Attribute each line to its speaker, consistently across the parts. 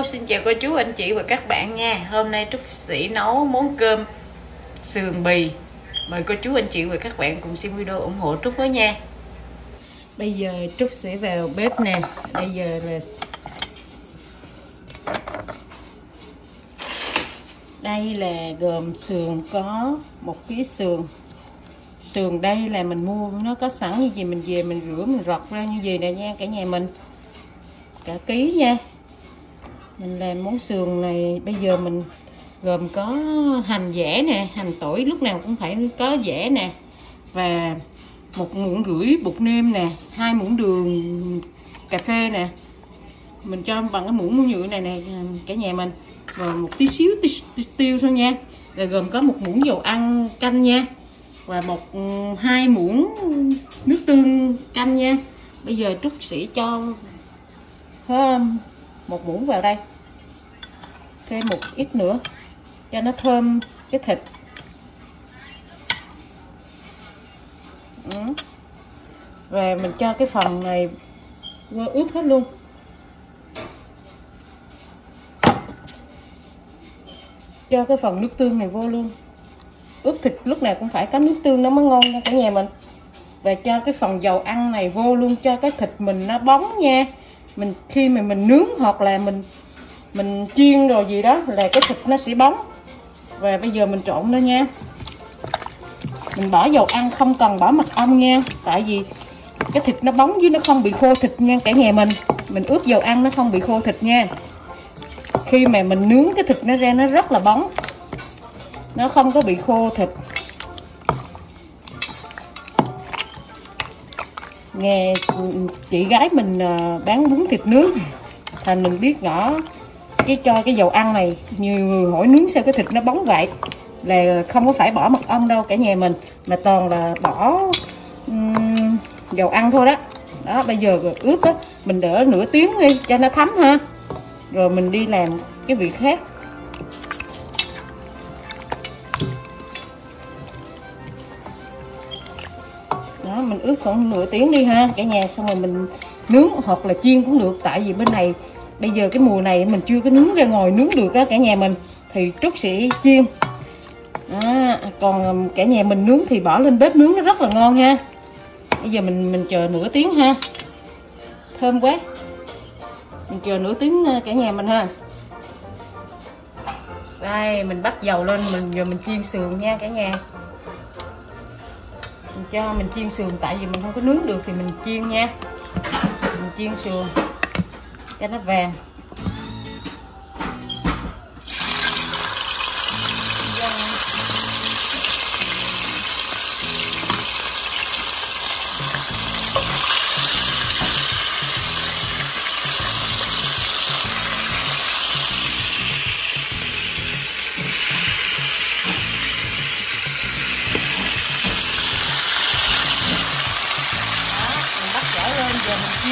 Speaker 1: Hello, xin chào cô chú, anh chị và các bạn nha. Hôm nay Trúc Sĩ nấu món cơm sườn bì. Mời cô chú, anh chị và các bạn cùng xem video ủng hộ Trúc với nha. Bây giờ Trúc sẽ vào bếp nè. Bây giờ là Đây là gồm sườn có một ký sườn. Sườn đây là mình mua nó có sẵn như gì mình về mình rửa mình rọt ra như gì nè nha cả nhà mình. Cả ký nha mình làm món sườn này bây giờ mình gồm có hành dẻ nè hành tỏi lúc nào cũng phải có dẻ nè. Và một muỗng rưỡi bột nêm nè hai muỗng đường cà phê nè. Mình cho bằng cái muỗng nhựa này nè à, cả nhà mình. Rồi một tí xíu tí, tiêu thôi nha. Rồi gồm có một muỗng dầu ăn canh nha. Và một ừ, hai muỗng nước tương canh nha. Bây giờ trúc sẽ cho thơm một muỗng vào đây. Thêm một ít nữa, cho nó thơm cái thịt. Ừ. mình cho cái phần này qua ướp hết luôn. Cho cái phần nước tương này vô luôn. Ướp thịt lúc nào cũng phải có nước tương nó mới ngon nha cả nhà mình. Và cho cái phần dầu ăn này vô luôn, cho cái thịt mình nó bóng nha mình, khi mà mình nướng hoặc là mình mình chiên rồi gì đó là cái thịt nó sẽ bóng. Và bây giờ mình trộn nó nha. Mình bỏ dầu ăn, không cần bỏ mật ong nha. Tại vì cái thịt nó bóng với nó không bị khô thịt nha, cả nhà mình. Mình ướp dầu ăn, nó không bị khô thịt nha. Khi mà mình nướng cái thịt nó ra, nó rất là bóng. Nó không có bị khô thịt. Nghe chị gái mình ờ, bán bún thịt nướng. Thành mình biết rõ cái cho cái dầu ăn này nhiều người hỏi nướng sao cái thịt nó bóng vậy là không có phải bỏ mật ong đâu cả nhà mình mà toàn là bỏ um, dầu ăn thôi đó. Đó bây giờ ướp á mình đỡ nửa tiếng đi cho nó thấm ha. Rồi mình đi làm cái việc khác. Ướp khoảng nửa tiếng đi ha cả nhà. Xong rồi mình nướng hoặc là chiên cũng được tại vì bên này bây giờ cái mùa này mình chưa có nướng ra ngoài nướng được á cả nhà mình. Thì trúc sẽ chiên. À, còn à, cả nhà mình nướng thì bỏ lên bếp nướng nó rất là ngon nha. Bây giờ mình mình chờ nửa tiếng ha. Thơm quá. Mình chờ nửa tiếng à, cả nhà mình ha. Đây mình bắt dầu lên mình giờ mình chiên sườn nha cả nhà cho mình chiên sườn, tại vì mình không có nướng được thì mình chiên nha. Mình chiên sườn cho nó vàng.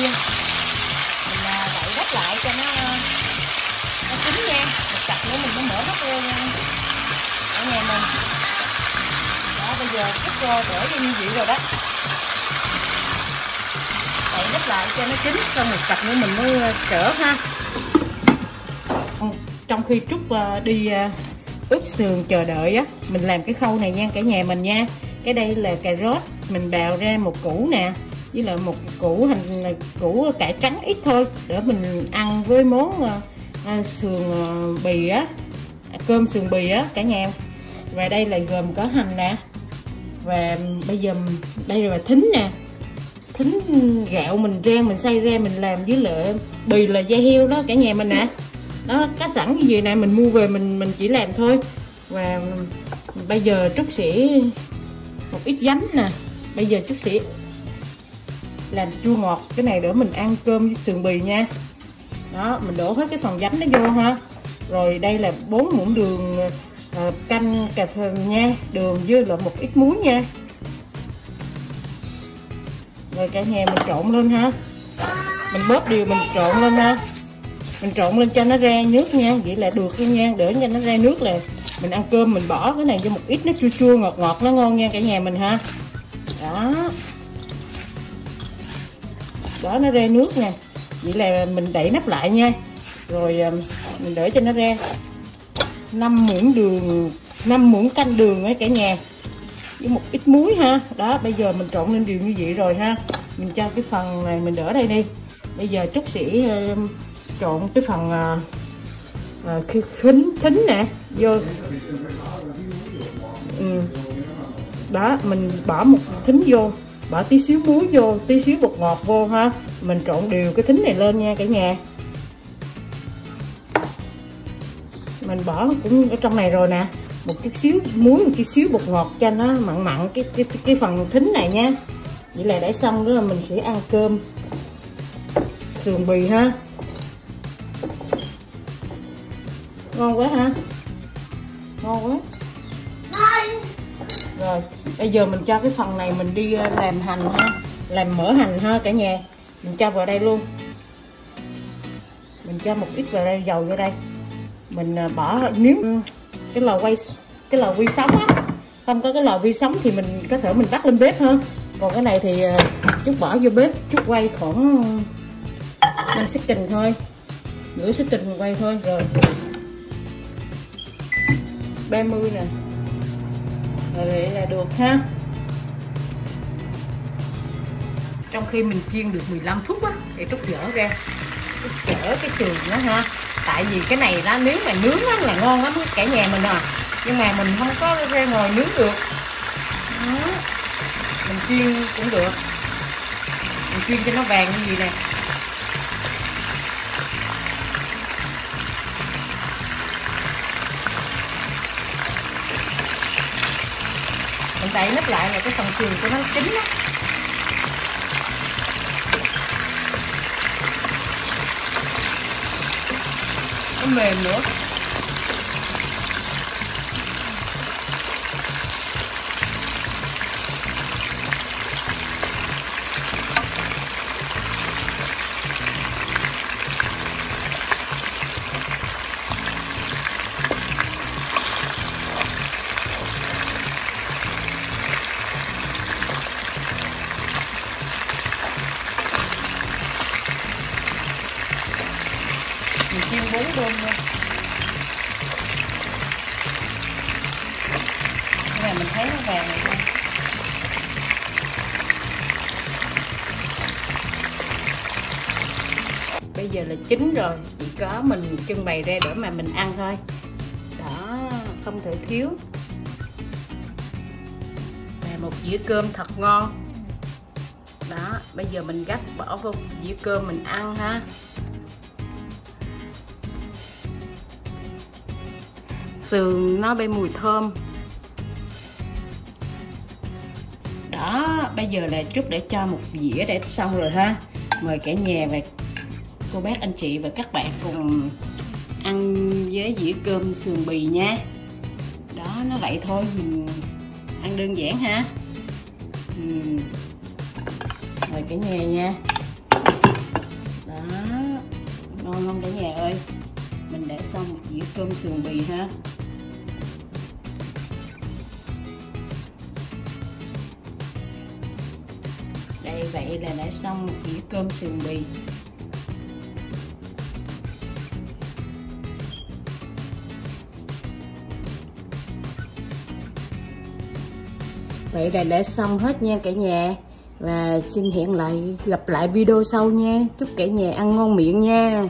Speaker 1: Mình chiên mình đậy đắp lại cho nó à, nó chín nha. Một cặp nữa, mình mới mở nắp lên ở nhà mình. Đó, bây giờ cắt cho để cho như vậy rồi đó. Đậy đắp lại cho nó chín, xong một cặp nữa mình mới à, trở ha. Trong khi trúc đi ướp sườn chờ đợi á, mình làm cái khâu này nha, cả nhà mình nha. Cái đây là cà rốt, mình bào ra một củ nè với lại một củ hành củ cải trắng ít thôi để mình ăn với món uh, uh, sườn uh, bì á à, cơm sườn bì á cả nhà và đây là gồm có hành nè và bây giờ đây là thính nè. Thính gạo mình rang mình xay ra mình làm với lại bì là da heo đó cả nhà mình nè. Nó có sẵn như vậy nè mình mua về mình mình chỉ làm thôi. Và bây giờ trúc sẽ một ít giấm nè. Bây giờ trúc sẽ làm chua ngọt. Cái này để mình ăn cơm với sườn bì nha. Đó mình đổ hết cái phần giấm nó vô ha. Rồi đây là bốn muỗng đường uh, canh cà phê nha. Đường với lại một ít muối nha. Rồi cả nhà mình trộn lên ha. Mình bóp đều mình trộn lên ha. Mình trộn lên cho nó ra nước nha. Vậy là được nha. Để cho nó ra nước là mình ăn cơm mình bỏ cái này cho một ít nó chua chua ngọt ngọt nó ngon nha cả nhà mình ha. Đó đó, nó ra nước nè. Vậy là mình đậy nắp lại nha. Rồi ờ, mình để cho nó ra 5 muỗng đường 5 muỗng canh đường ấy cả nhà. Với một ít muối ha. Đó, bây giờ mình trộn lên đều như vậy rồi ha. Mình cho cái phần này mình đỡ đây đi. Bây giờ trúc sẽ ờ, trộn cái phần ờ, khính khính, thính nè. Vô. Ừ. đó, mình bỏ một thính vô bỏ tí xíu muối vô, tí xíu bột ngọt vô ha. Mình trộn đều cái thính này lên nha cả nhà. Mình bỏ cũng ở trong này rồi nè. Một chút xíu muối, một chút xíu bột ngọt cho nó mặn mặn cái cái cái phần thính này nha. Vậy là đã xong nữa là mình sẽ ăn cơm. Sườn bì ha. Ngon quá ha. Ngon quá rồi, bây giờ mình cho cái phần này mình đi ờ, làm hành ha. Làm mỡ hành ha cả nhà. Mình cho vào đây luôn. Mình cho một ít vào đây, dầu vô đây. Mình ờ, bỏ, nếu cái lò quay, cái lò vi sóng á, không có cái lò vi sóng thì mình có thể mình bắt lên bếp hơn. Còn cái này thì ờ, chút bỏ vô bếp, chút quay khoảng năm xích kình thôi, nửa xích kình quay thôi. Rồi. 30 nè vậy là được ha. Trong khi mình chiên được 15 phút á, thì trút dở ra. Trút dở cái sườn đó ha. Tại vì cái này lá nếu mà nướng á là ngon lắm, cả nhà mình à. Nhưng mà mình không có ra ngồi nướng được. Đó. mình chiên cũng được. Mình chiên cho nó vàng như vậy nè. Đậy nắp lại là cái phần sườn cho nó chín á nó mềm nữa. Thấy nó vàng này. Bây giờ là chín rồi, chỉ có mình trưng bày ra để mà mình ăn thôi. Đó, không thể thiếu. Và một dĩa cơm thật ngon. Đó, bây giờ mình gắp bỏ vô dĩa cơm mình ăn ha. Sườn nó bay mùi thơm. Đó, bây giờ là chút để cho một dĩa để xong rồi ha. Mời cả nhà và cô bác, anh chị và các bạn cùng ăn với dĩa cơm sườn bì nha. Đó, nó vậy thôi. Mình ăn đơn giản ha. Mời cả nhà nha. Đó, ngon không cả nhà ơi? Mình để xong một dĩa cơm sườn bì ha. Vậy là đã xong một dĩa cơm sườn bì. Vậy là đã xong hết nha cả nhà. Và xin hẹn lại, gặp lại video sau nha. Chúc cả nhà ăn ngon miệng nha.